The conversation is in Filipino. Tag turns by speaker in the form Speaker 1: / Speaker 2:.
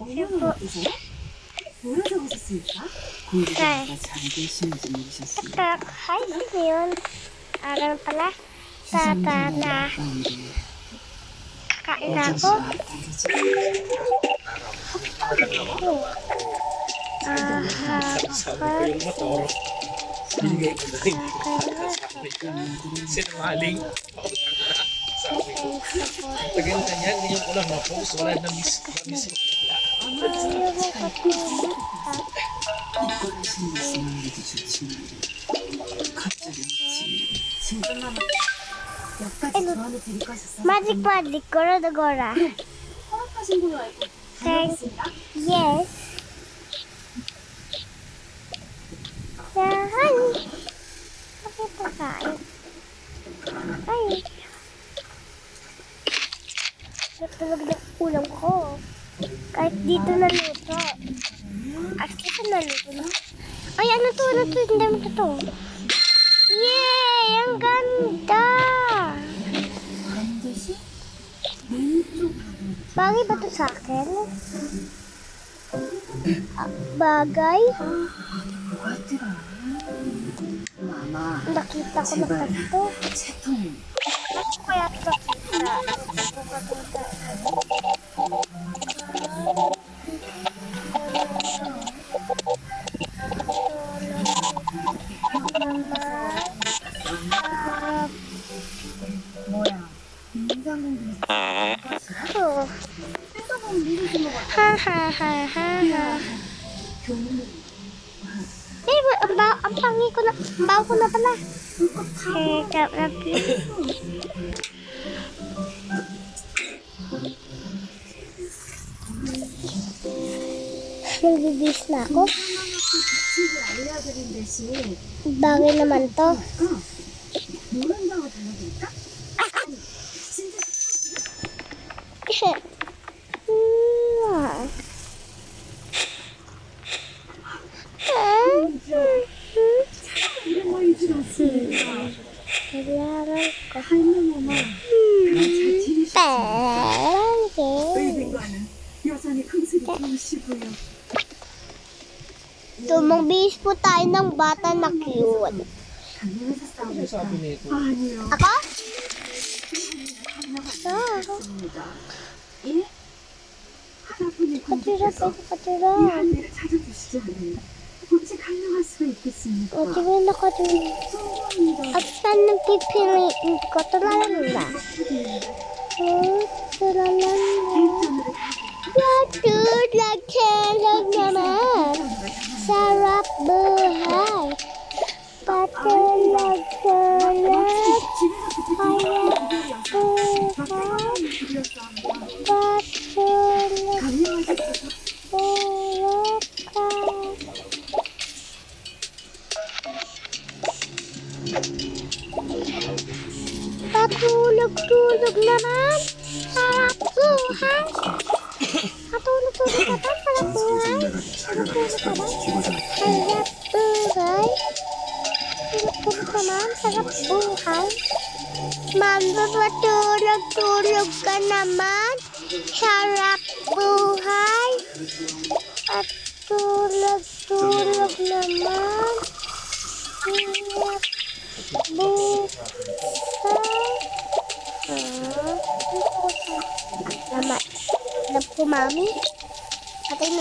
Speaker 1: 어머나 어떠세요? 뭐라 적으셨습니까? 공부가 잘 되시는지 모르셨습니다.
Speaker 2: Kaka, hi, ano yun? Aral pala. Tata na. Kakain na ako. Aha, ako.
Speaker 3: Binigay ko na rin. Sinungaling. Tagal na yan, ngayon ko lang ma-post. Wala na miss. Na-miss ko bigla.
Speaker 2: Ayaw mo katulog.
Speaker 1: 기뻐하시는 말씀을 해도 좋지만 갑자기 마치 진짜만 몇 가지 조언을 드릴 거 있었어요.
Speaker 2: Magic magic, gora na gora.
Speaker 1: 허락하신 걸로 알고
Speaker 2: Thank
Speaker 1: 다녀왔습니다.
Speaker 2: Yes. Yan. Bakit pa kain? Ay. Natulog na ulam ko. Kahit dito naluto. Actually, ito naluto na. Ay, ano to? Ano to? Ang dami ko to. Yay! Ang ganda! Bagay ba to sa akin? Ah, bagay? Nakita ko na to. Ano kaya ito? Nakita
Speaker 1: ko na to.
Speaker 2: Ha ha ha ha ha. Eh, ang, ba ang pangi ko na, ang baw ko na pala. Eh, tap na Nagbibis na ako. Bagay naman to.
Speaker 1: finish it.
Speaker 2: Tumagbihis po tayo ng bata na cute.
Speaker 1: Ako?
Speaker 2: Ako?
Speaker 1: 감사합니다. 예? 하나뿐인
Speaker 2: Patira,
Speaker 1: 분께서
Speaker 2: pwede patira.
Speaker 1: 이 한일을 찾아주시지 않으면 어찌 갈망할 수가 있겠습니까?
Speaker 2: Matigil ako dun.
Speaker 1: 성공합니다.
Speaker 2: At saan nagpipiliin ko? Tulalan na. Oh, tulalan na.
Speaker 1: 일전으로
Speaker 2: Patulog kelog naman. Patulog-tulog naman. Sarap buhay. Patulog-tulog naman. Sarap buhay. Patulog naman. Sarap buhay. Patulog naman. Sarap buhay. Mama, patulog-tulog ka naman. Sarap buhay. Patulog-tulog naman. Sarap buhay. Ah, Tama. Alam ko, mami. Patay na